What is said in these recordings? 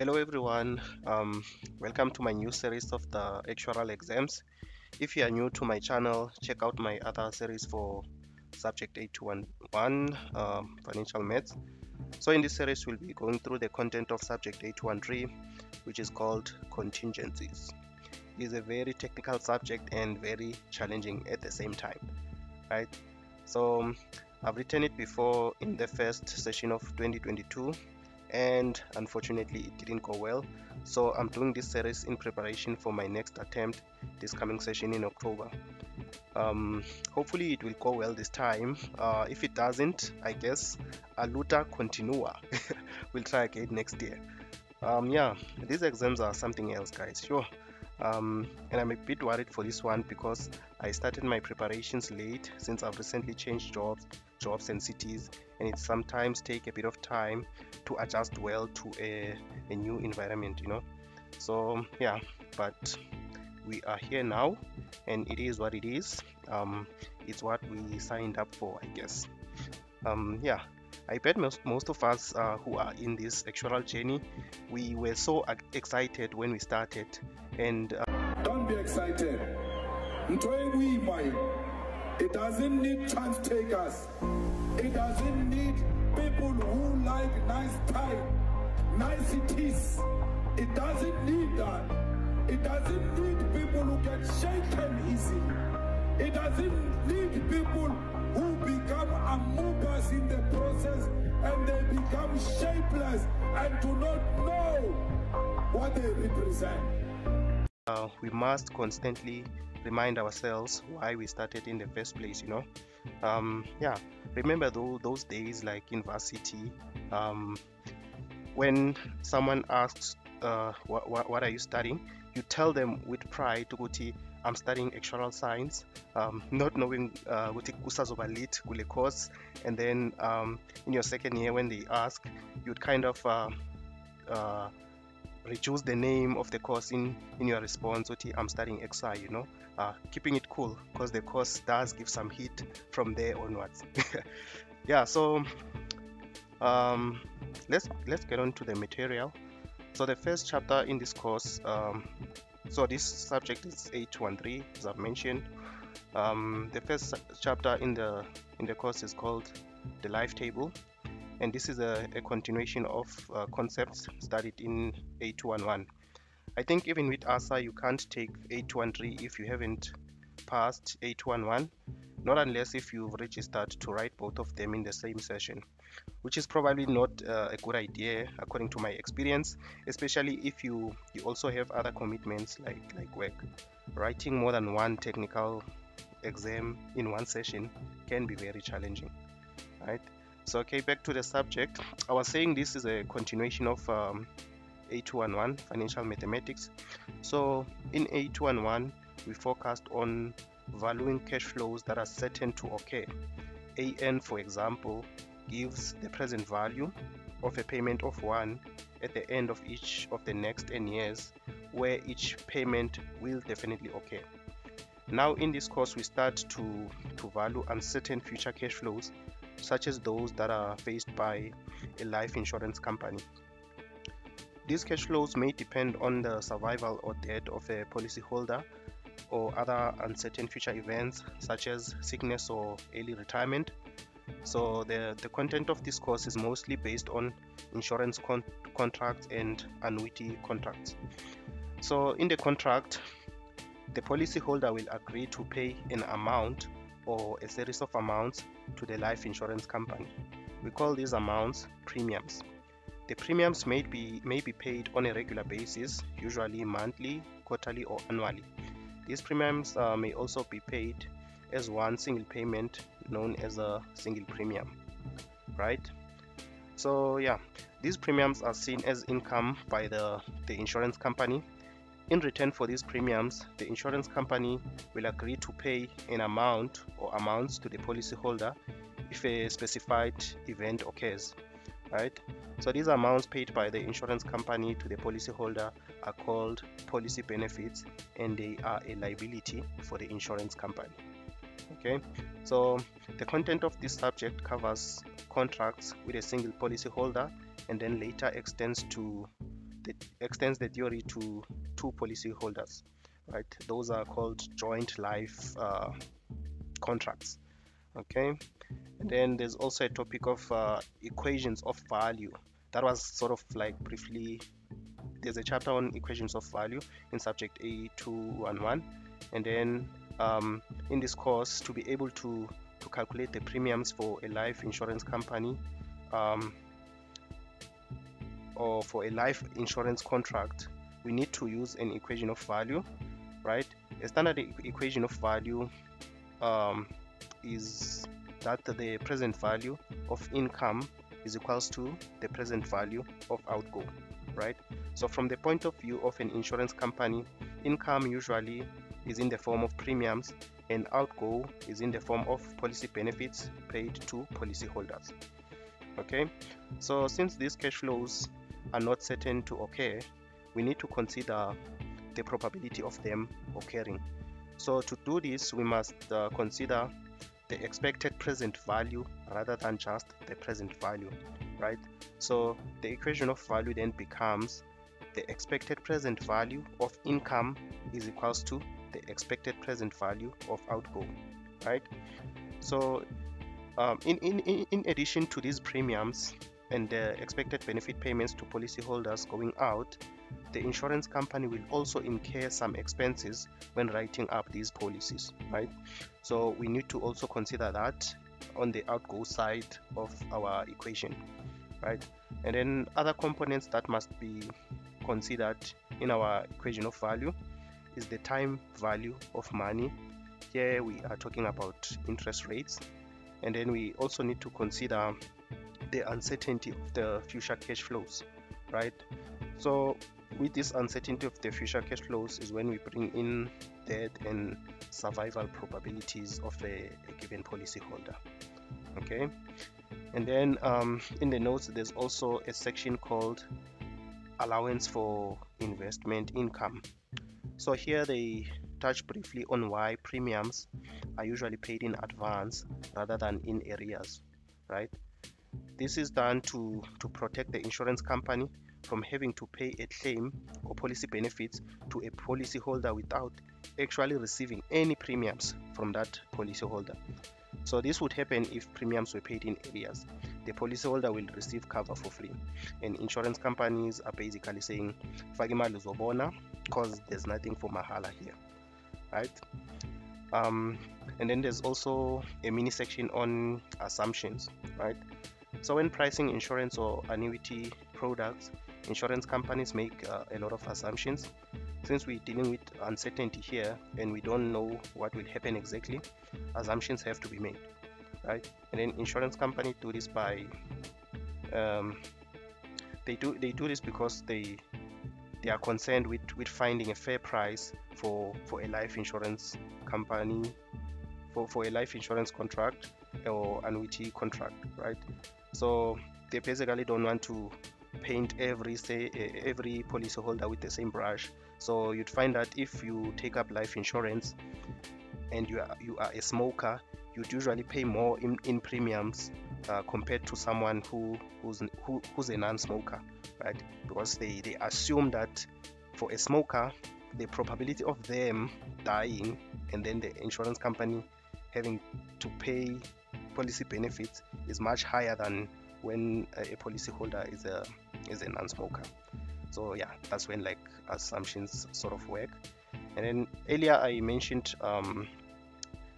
Hello everyone, um, welcome to my new series of the actuarial exams. If you are new to my channel, check out my other series for subject A211 um, financial maths. So in this series we'll be going through the content of subject A213 which is called contingencies. It is a very technical subject and very challenging at the same time, right? So I've written it before in the first session of 2022 and unfortunately it didn't go well. So i'm doing this series in preparation for my next attempt this coming session in october. Um, hopefully it will go well this time. Uh, if it doesn't i guess a luta continua we'll try again next year. Um, yeah these exams are something else guys. Sure um, and I'm a bit worried for this one because I started my preparations late since I've recently changed jobs jobs and cities and it sometimes take a bit of time to adjust well to a, a new environment you know? So yeah but we are here now and it is what it is. Um, it's what we signed up for I guess. Um, yeah I bet most, most of us uh, who are in this actual journey, we were so excited when we started. And uh, don't be excited. It doesn't need chance takers. It doesn't need people who like nice time, niceties. It doesn't need that. It doesn't need people who get shaken easily. It doesn't need people who become amoebas in the process and they become shapeless and do not know what they represent. Uh, we must constantly remind ourselves why we started in the first place you know um, yeah remember though those days like university um, when someone asks uh, what, what, what, are you studying you tell them with pride ukuthi I'm studying actuarial science um, not knowing uh, ukuthi lit kule course. And then um, in your second year when they ask you'd kind of uh, uh, reduce the name of the course in in your response okay i'm studying xi you know. Uh, keeping it cool because the course does give some heat from there onwards. Yeah so um, let's let's get on to the material. So the first chapter in this course um, so this subject is 813 as i've mentioned. Um, the first chapter in the in the course is called the life table and this is a, a continuation of uh, concepts studied in A211 I think even with ASSA you can't take 813 if you haven't passed 811 not unless if you've registered to write both of them in the same session which is probably not uh, a good idea according to my experience especially if you you also have other commitments like like work. Writing more than one technical exam in one session can be very challenging right? So okay back to the subject. I was saying this is a continuation of um, a211 financial mathematics. So in a211 we focused on valuing cash flows that are certain to occur an for example gives the present value of a payment of 1 at the end of each of the next n years where each payment will definitely occur now in this course we start to to value uncertain future cash flows such as those that are faced by a life insurance company. These cash flows may depend on the survival or death of a policyholder or other uncertain future events such as sickness or early retirement. So the, the content of this course is mostly based on insurance con contracts and annuity contracts. So in the contract, the policyholder will agree to pay an amount or a series of amounts to the life insurance company. We call these amounts premiums. The premiums may be, may be paid on a regular basis, usually monthly, quarterly, or annually. These premiums uh, may also be paid as one single payment known as a single premium, right? So yeah, these premiums are seen as income by the, the insurance company in return for these premiums, the insurance company will agree to pay an amount or amounts to the policyholder if a specified event occurs. Right? So these amounts paid by the insurance company to the policyholder are called policy benefits and they are a liability for the insurance company. Okay, so the content of this subject covers contracts with a single policyholder and then later extends to the, extends the theory to two policy holders right? Those are called joint life uh, contracts. Okay and then there's also a topic of uh, equations of value. That was sort of like briefly there's a chapter on equations of value in subject A211 and then um, in this course to be able to to calculate the premiums for a life insurance company um, or for a life insurance contract we need to use an equation of value right? A standard e equation of value um, is that the present value of income is equals to the present value of outgo right? So from the point of view of an insurance company income usually is in the form of premiums and outgo is in the form of policy benefits paid to policyholders okay? So since these cash flows are not certain to occur we need to consider the probability of them occurring. So to do this we must uh, consider the expected present value rather than just the present value right? So the equation of value then becomes the expected present value of income is equals to the expected present value of outgo right? So um, in, in, in addition to these premiums and the expected benefit payments to policyholders going out the insurance company will also incur some expenses when writing up these policies right? So we need to also consider that on the outgo side of our equation right? And then other components that must be considered in our equation of value is the time value of money. Here we are talking about interest rates. And then we also need to consider the uncertainty of the future cash flows right? So with this uncertainty of the future cash flows is when we bring in death and survival probabilities of a, a given policyholder okay? And then um, in the notes there's also a section called allowance for investment income. So here they touch briefly on why premiums are usually paid in advance rather than in arrears right? This is done to to protect the insurance company from having to pay a claim or policy benefits to a policyholder without actually receiving any premiums from that policyholder. So this would happen if premiums were paid in arrears. The policyholder will receive cover for free. And insurance companies are basically saying, Fagima Luzobona, because there's nothing for Mahala here. Right? Um, and then there's also a mini section on assumptions, right? So when pricing insurance or annuity products, insurance companies make uh, a lot of assumptions. Since we're dealing with uncertainty here and we don't know what will happen exactly assumptions have to be made right? And then insurance company do this by um, they do they do this because they they are concerned with with finding a fair price for for a life insurance company for for a life insurance contract or annuity contract right? So they basically don't want to paint every say every policyholder with the same brush. So you'd find that if you take up life insurance and you are you are a smoker you'd usually pay more in, in premiums uh, compared to someone who who's who, who's a non-smoker right? Because they they assume that for a smoker the probability of them dying and then the insurance company having to pay policy benefits is much higher than when a, policyholder is a is a non-smoker. So yeah that's when like assumptions sort of work. And then earlier i mentioned um,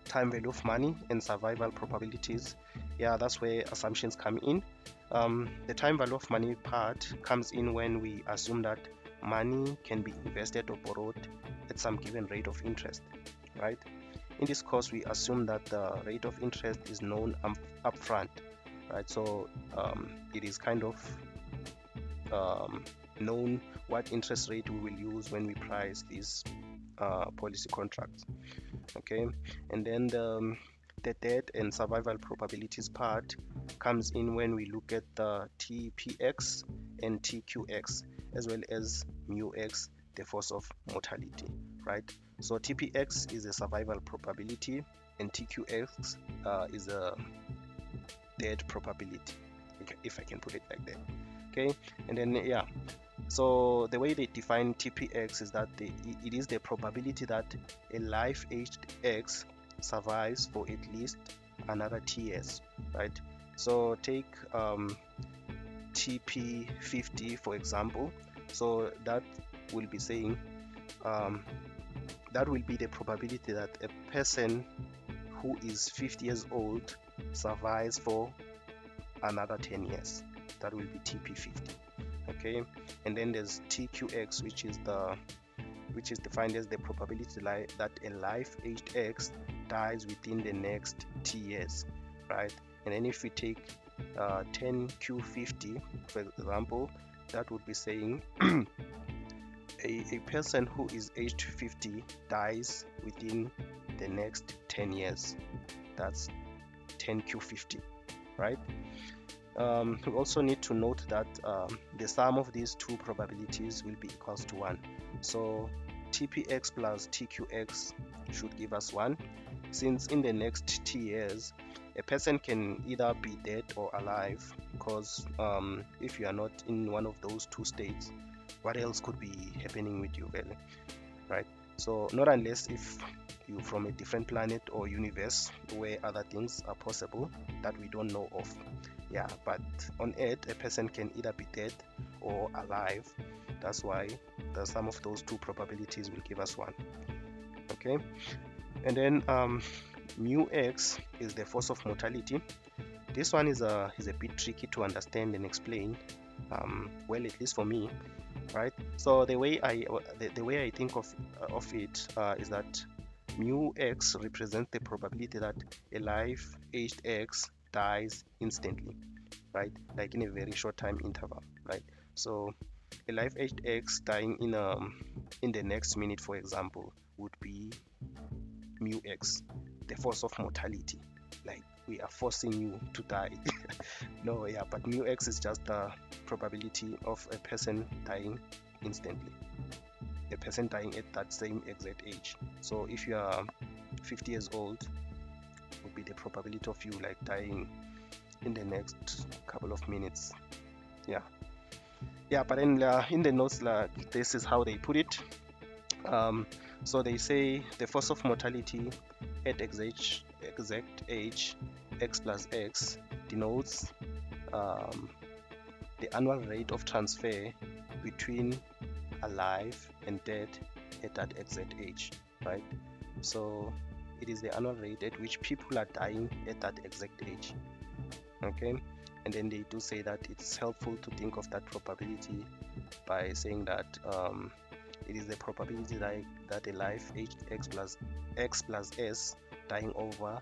time value of money and survival probabilities. Yeah that's where assumptions come in. Um, the time value of money part comes in when we assume that money can be invested or borrowed at some given rate of interest right? In this course we assume that the rate of interest is known up upfront right? So um, it is kind of um, known what interest rate we will use when we price these uh, policy contracts okay? And then the, um, the death and survival probabilities part comes in when we look at the TPX and TQX as well as mu x the force of mortality right? So TPX is a survival probability and TQX uh, is a dead probability if I can put it like that. Okay? And then yeah. So the way they define tpx is that they, it is the probability that a life aged x survives for at least another ts right? So take um, TP50 for example. So that will be saying um, that will be the probability that a person who is 50 years old survives for another 10 years. That will be TP50 okay? And then there's TQX which is the which is defined as the probability that a life aged X dies within the next T years right? And then if we take uh, 10q50 for example that would be saying a, a person who is aged 50 dies within the next 10 years. That's 10q50 right? Um, we also need to note that um, the sum of these two probabilities will be equals to 1 so tpx plus tqx should give us 1 since in the next t years a person can either be dead or alive because um, if you are not in one of those two states what else could be happening with you really so not unless if you from a different planet or universe where other things are possible that we don't know of. Yeah but on earth a person can either be dead or alive. That's why the sum of those two probabilities will give us one. Okay? And then um, mu x is the force of mortality. This one is a is a bit tricky to understand and explain um, well at least for me so the way I the, the way I think of uh, of it uh, is that mu x represents the probability that a life aged x dies instantly right? Like in a very short time interval right? So a life aged x dying in um in the next minute for example would be mu x the force of mortality. Like we are forcing you to die. No yeah but mu x is just the probability of a person dying instantly. A person dying at that same exact age. So if you are 50 years old would be the probability of you like dying in the next couple of minutes. Yeah. Yeah but then uh, in the notes like this is how they put it. Um, so they say the force of mortality at exact, exact age x plus x denotes um, the annual rate of transfer between alive and dead at that exact age right? So it is the annual rate at which people are dying at that exact age okay? And then they do say that it's helpful to think of that probability by saying that um, it is the probability that, that a life aged x plus x plus s dying over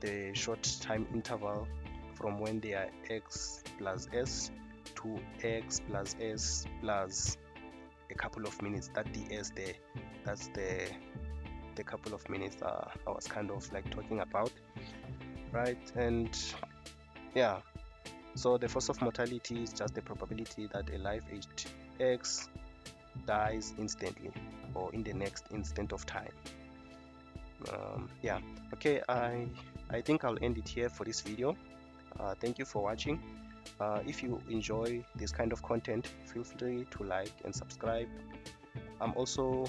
the short time interval from when they are x plus s to x plus s plus couple of minutes that ds there that's the the couple of minutes uh, i was kind of like talking about right? And yeah. So the force of mortality is just the probability that a life aged x dies instantly or in the next instant of time. Um, yeah. Okay I I think I'll end it here for this video. Uh, thank you for watching uh, if you enjoy this kind of content feel free to like and subscribe. I'm also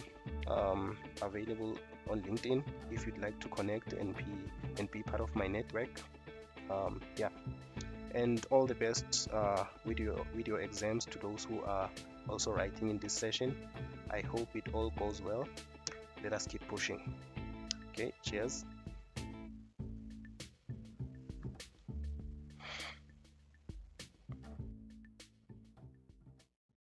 um, available on LinkedIn if you'd like to connect and be and be part of my network. Um, yeah. And all the best uh, with your with your exams to those who are also writing in this session. I hope it all goes well. Let us keep pushing. Okay cheers